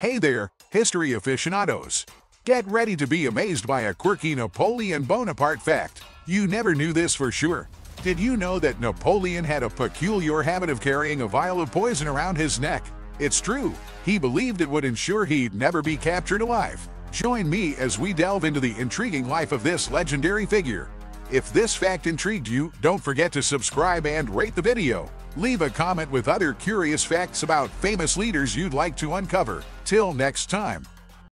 Hey there, history aficionados! Get ready to be amazed by a quirky Napoleon Bonaparte fact. You never knew this for sure. Did you know that Napoleon had a peculiar habit of carrying a vial of poison around his neck? It's true. He believed it would ensure he'd never be captured alive. Join me as we delve into the intriguing life of this legendary figure. If this fact intrigued you, don't forget to subscribe and rate the video. Leave a comment with other curious facts about famous leaders you'd like to uncover. Till next time.